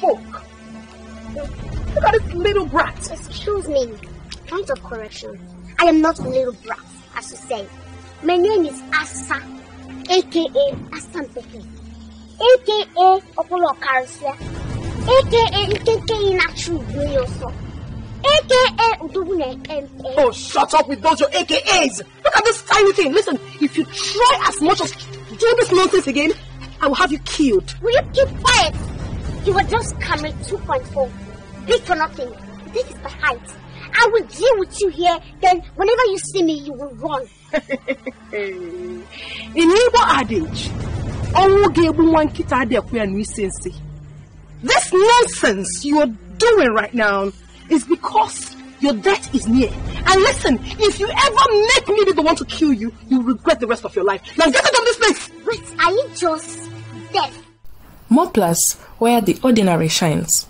spoke. Look at this little brat. Excuse me. Point of correction. I am not a little brat, as you say. My name is Asa, aka Asampeke, aka Opolo Karisia, aka Nkeke Inachu Gbeyoso, aka Udubune. Oh, shut up with those your AKAs. Look at this tiny thing. Listen, if you try as much as do this nonsense again, I will have you killed. Will you keep quiet? You were just Camry 2.4. Big for nothing. This is the height. I will deal with you here, then whenever you see me, you will run. In Igbo adage, ọnwụ ga-egbu nwa nkịta adịekwu ya n'isi nsị. This nonsense you're doing right now is because your death is near. And listen, if you ever make me be the one to kill you, you'll regret the rest of your life. Now get out of this place! Wait, are you just deaf? More Plus, where the ordinary shines.